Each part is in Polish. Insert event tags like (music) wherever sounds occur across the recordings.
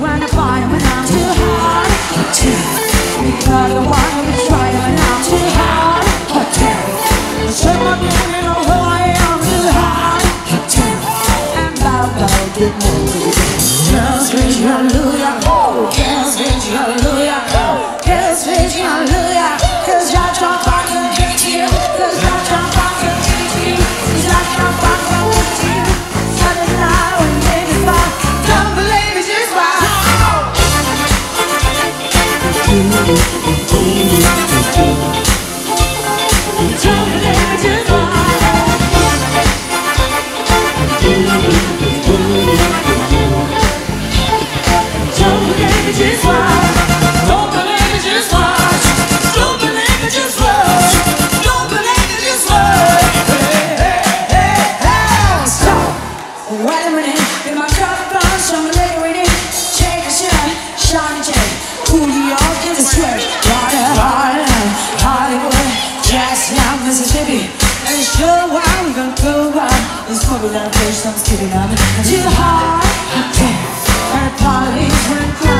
when I find when I'm too hard to Because I wanna be really sure why we gonna go out It's probably not a place I'm skipping on Too hard, I can't party's parties when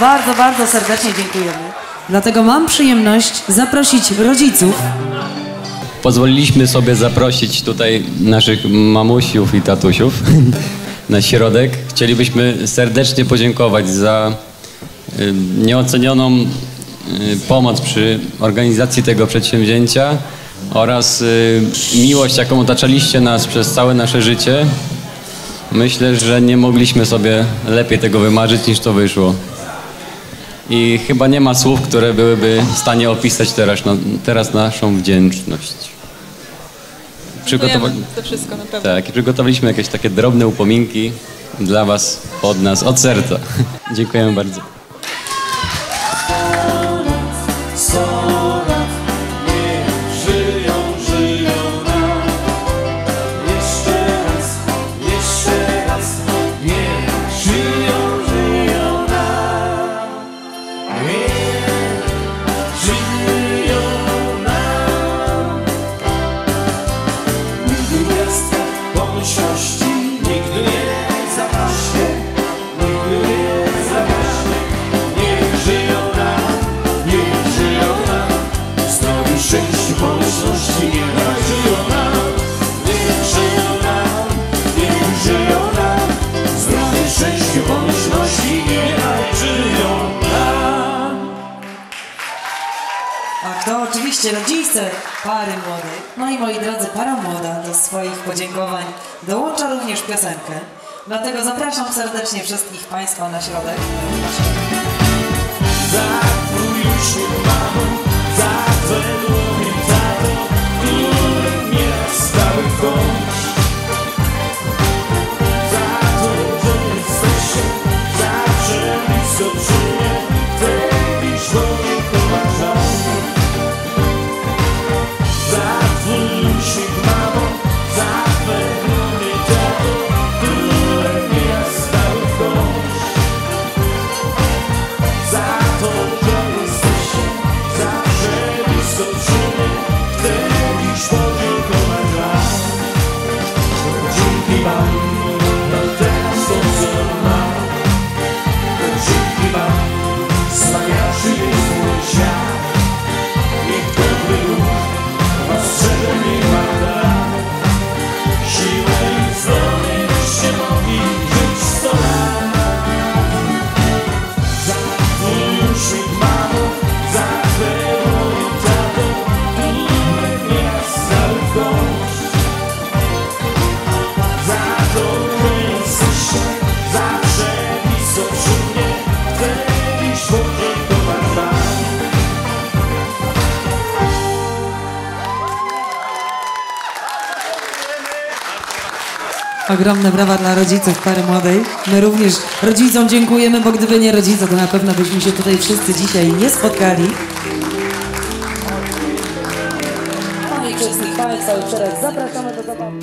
bardzo, bardzo serdecznie dziękujemy. Dlatego mam przyjemność zaprosić rodziców. Pozwoliliśmy sobie zaprosić tutaj naszych mamusiów i tatusiów (laughs) na środek. Chcielibyśmy serdecznie podziękować za y, nieocenioną y, pomoc przy organizacji tego przedsięwzięcia oraz y, miłość, jaką otaczaliście nas przez całe nasze życie. Myślę, że nie mogliśmy sobie lepiej tego wymarzyć niż to wyszło. I chyba nie ma słów, które byłyby w stanie opisać teraz, no, teraz naszą wdzięczność. Przygotowa- za wszystko, naprawdę. tak, i przygotowaliśmy jakieś takie drobne upominki dla Was, od nas, od serca. (laughs) Dziękujemy bardzo. Oczywiście rodzice pary młodej. No i moi drodzy, para młoda do swoich podziękowań dołącza również piosenkę. Dlatego zapraszam serdecznie wszystkich Państwa na środek. Za twój uśmiech, mamo, za twe dłonie, tato, które mnie stały kąt. Za to, że jesteście zawsze blisko Ogromne brawa dla rodziców pary młodej. My również rodzicom dziękujemy, bo gdyby nie rodzice, to na pewno byśmy się tutaj wszyscy dzisiaj nie spotkali. No i wszystkich Państwa jeszcze raz zapraszamy do zabawy.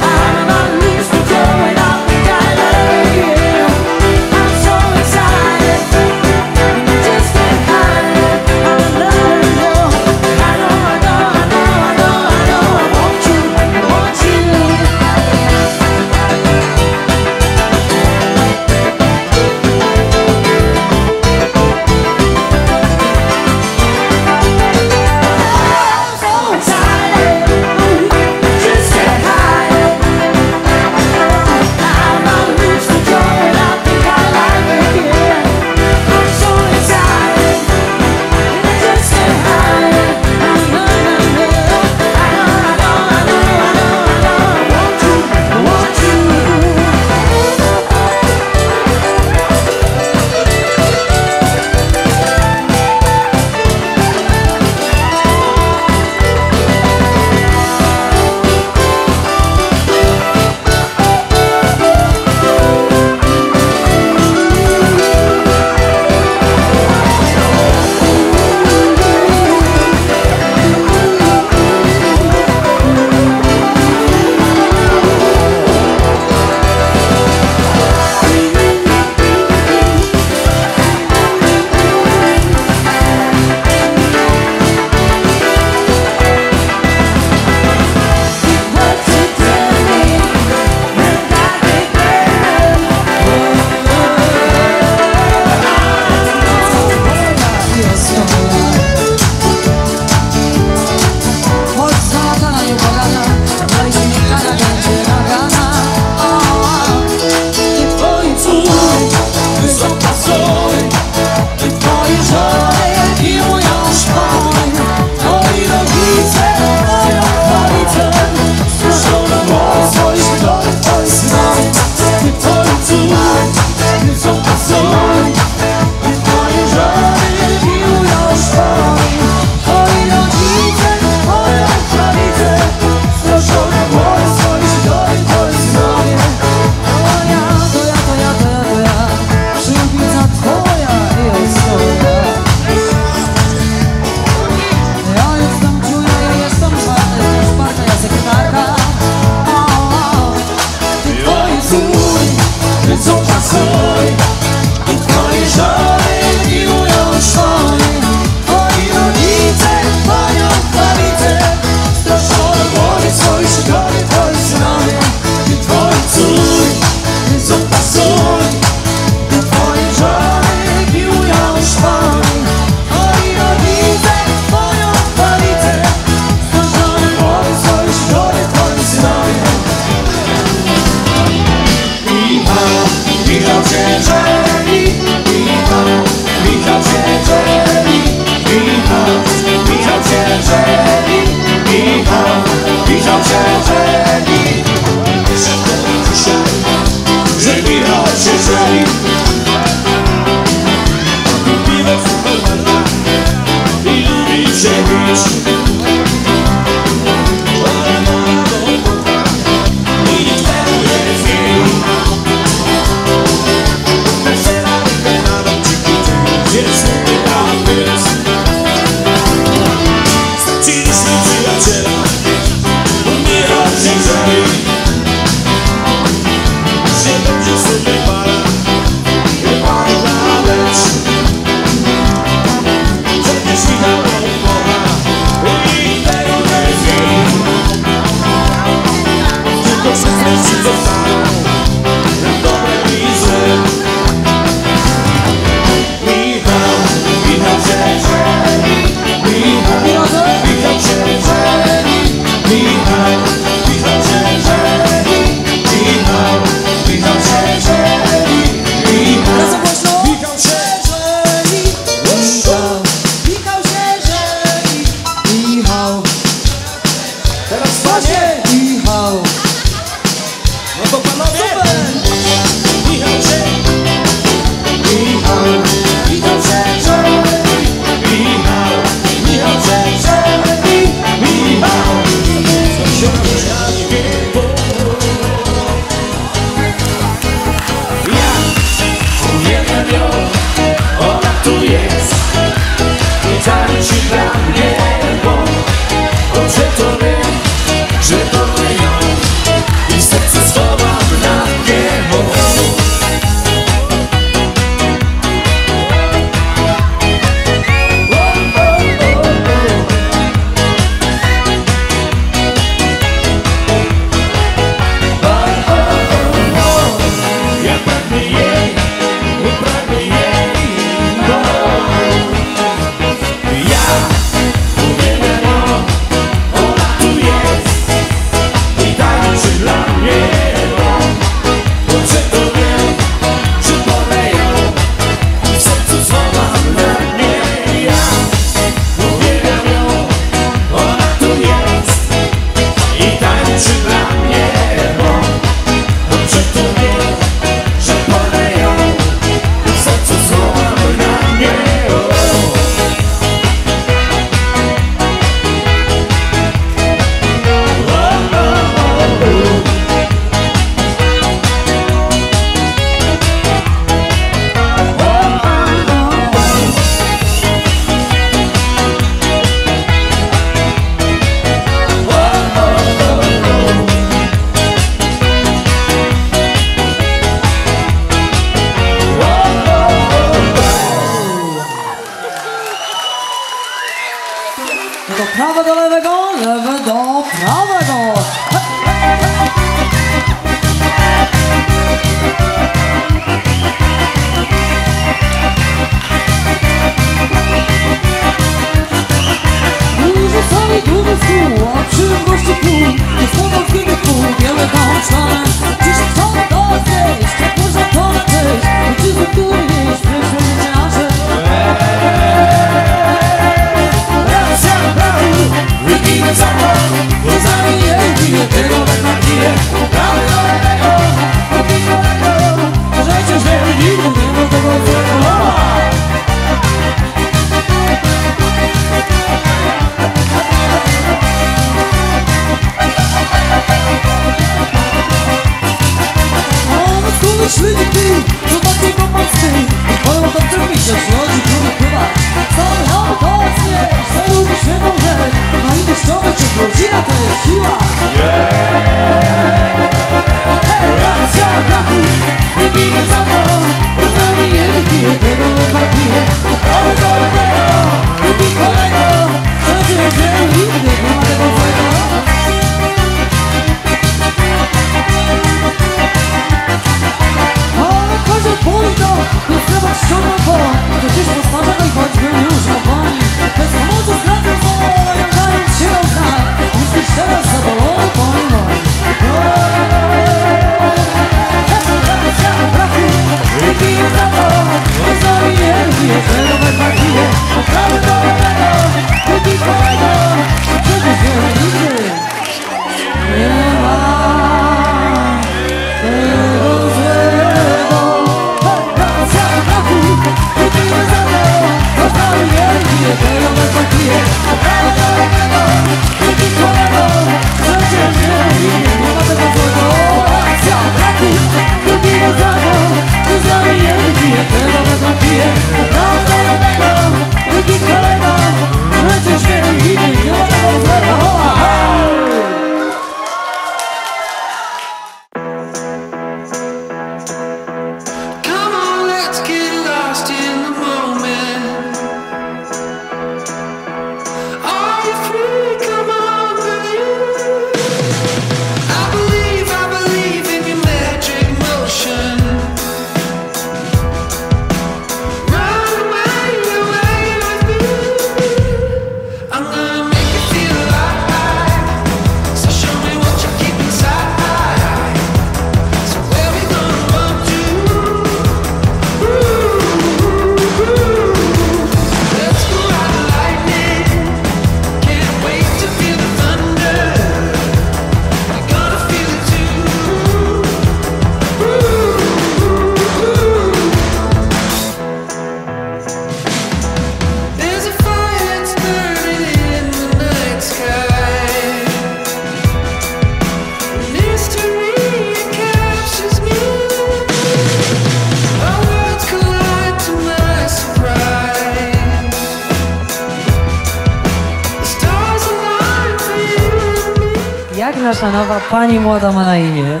Pani młoda ma na imię?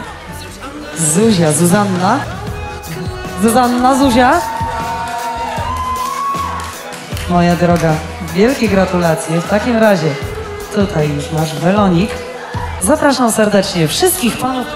Zuzia, Zuzanna? Zuzanna, Zuzia? Moja droga, wielkie gratulacje. W takim razie tutaj już masz welonik. Zapraszam serdecznie wszystkich panów.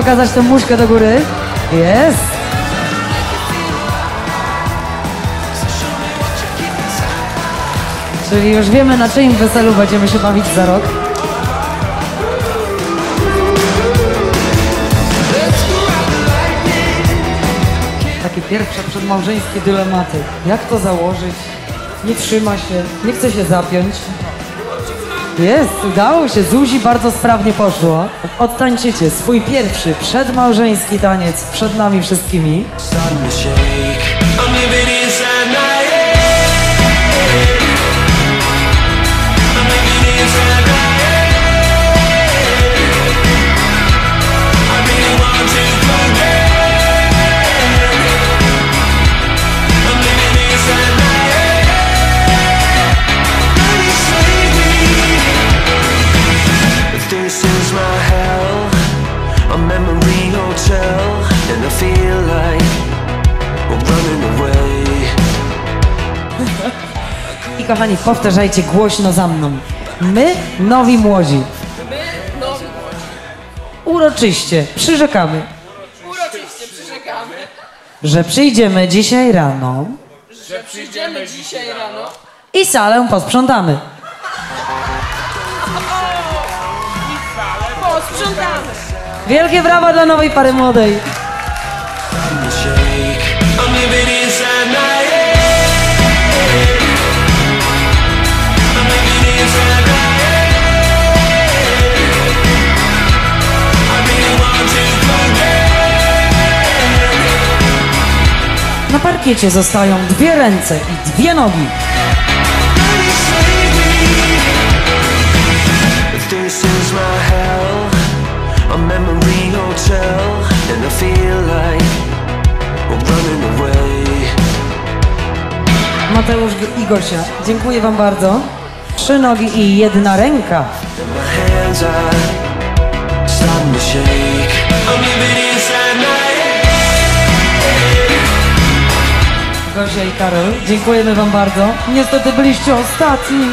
Pokazać tę muszkę do góry. Jest. Czyli już wiemy na czyim weselu będziemy się bawić za rok. Takie pierwsze przedmałżeńskie dylematy. Jak to założyć? Nie trzyma się, nie chce się zapiąć. Jest, udało się. Zuzi bardzo sprawnie poszło. Odtańczycie swój pierwszy przedmałżeński taniec przed nami wszystkimi. Kochani, powtarzajcie głośno za mną. My, nowi młodzi. Uroczyście przyrzekamy, Uroczyście przyrzekamy, że przyjdziemy dzisiaj rano że przyjdziemy dzisiaj rano i salę posprzątamy. posprzątamy. Wielkie brawa dla nowej pary młodej. Parkiecie zostają dwie ręce i dwie nogi. Away. Mateusz i Gosia, dziękuję wam bardzo. Trzy nogi i jedna ręka. Gosia i Karol, dziękujemy wam bardzo. Niestety byliście ostatni.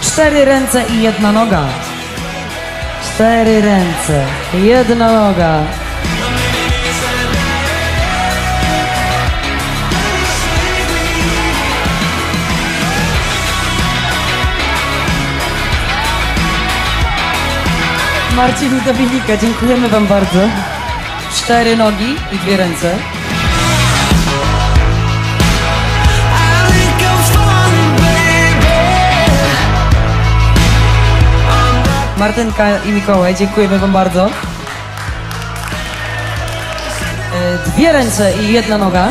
Cztery ręce i jedna noga. Cztery ręce, jedna noga. Marcin i Dominika, dziękujemy wam bardzo. Cztery nogi i dwie ręce. Martynka i Mikołaj, dziękujemy Wam bardzo. E, Dwie ręce i jedna noga.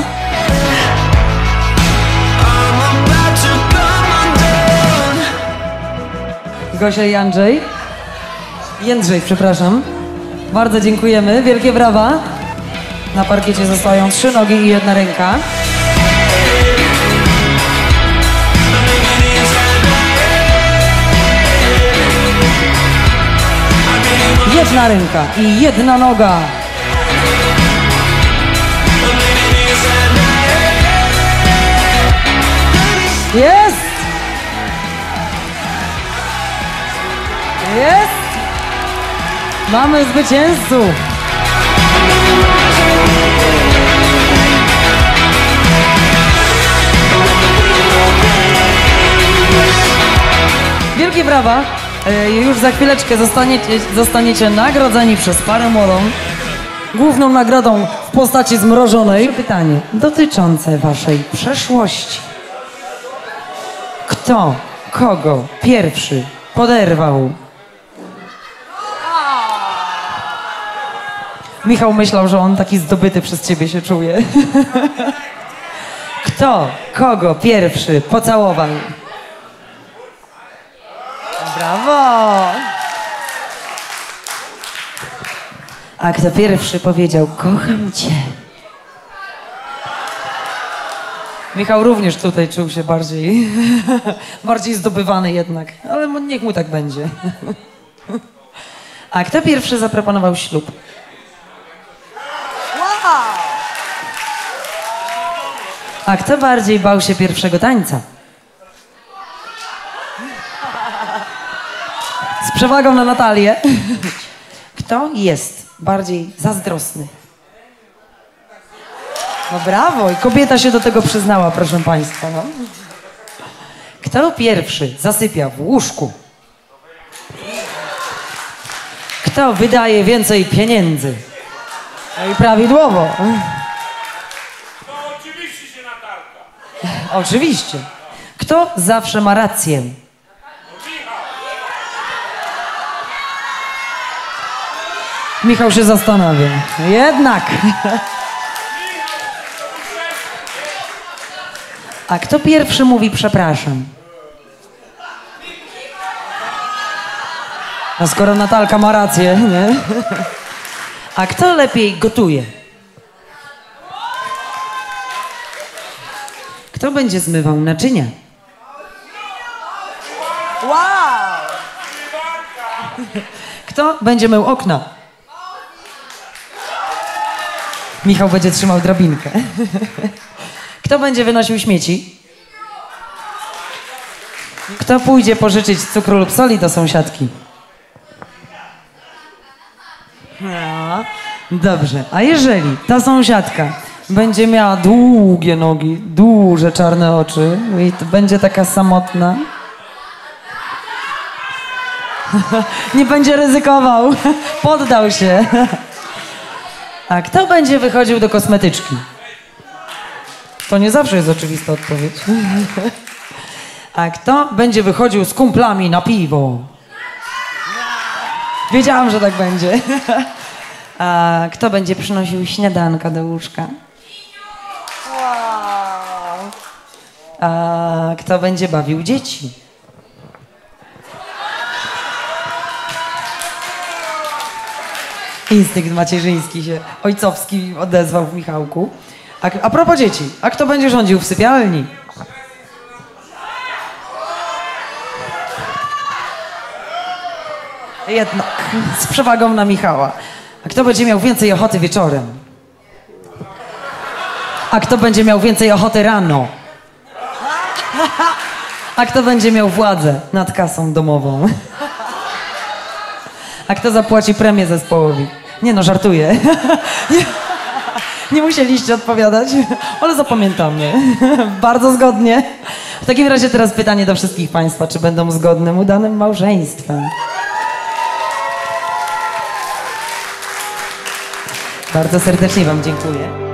Gosia i Andrzej. Jędrzej, przepraszam. Bardzo dziękujemy. Wielkie brawa. Na parkiecie zostają trzy nogi i jedna ręka. Jedna ręka i jedna noga. Jest! Jest! Mamy zwycięzców! Wielkie brawa Już za chwileczkę zostaniecie, zostaniecie nagrodzeni przez parę młodą. Główną nagrodą w postaci zmrożonej. Pytanie dotyczące waszej przeszłości. Kto, kogo pierwszy poderwał? Michał myślał, że on taki zdobyty przez ciebie się czuje. (laughs) Kto, kogo pierwszy pocałował? Brawo! A kto pierwszy powiedział, kocham cię? Michał również tutaj czuł się bardziej, (laughs) bardziej zdobywany jednak, ale niech mu tak będzie. A kto pierwszy zaproponował ślub? A kto bardziej bał się pierwszego tańca? Z przewagą na Natalię. Kto jest bardziej zazdrosny? No brawo, i kobieta się do tego przyznała, proszę Państwa. No. Kto pierwszy zasypia w łóżku? Kto wydaje więcej pieniędzy? No i prawidłowo. No oczywiście się natarka. Oczywiście. Kto zawsze ma rację? Michał się zastanawia. Jednak. A kto pierwszy mówi przepraszam? A skoro Natalka ma rację, nie? A kto lepiej gotuje? Kto będzie zmywał naczynia? Wow! Kto będzie mył okna? Michał będzie trzymał drabinkę. Kto będzie wynosił śmieci? Kto pójdzie pożyczyć cukru lub soli do sąsiadki? No, dobrze. A jeżeli ta sąsiadka będzie miała długie nogi, duże czarne oczy i będzie taka samotna, (laughs) nie będzie ryzykował, poddał się. A kto będzie wychodził do kosmetyczki? To nie zawsze jest oczywista odpowiedź. (laughs) A kto będzie wychodził z kumplami na piwo? Wiedziałam, że tak będzie. (laughs) A kto będzie przynosił śniadanka do łóżka? A kto będzie bawił dzieci? Instynkt macierzyński się, ojcowski odezwał w Michałku. A, a propos dzieci, a kto będzie rządził w sypialni? Jednak z przewagą na Michała. A kto będzie miał więcej ochoty wieczorem? A kto będzie miał więcej ochoty rano? A kto będzie miał władzę nad kasą domową? A kto zapłaci premię zespołowi? Nie no, żartuję. (laughs) Nie, nie musieliście odpowiadać, ale zapamiętamy. (laughs) Bardzo zgodnie. W takim razie teraz pytanie do wszystkich Państwa, czy będą zgodnym, udanym małżeństwem? Bardzo serdecznie Wam dziękuję.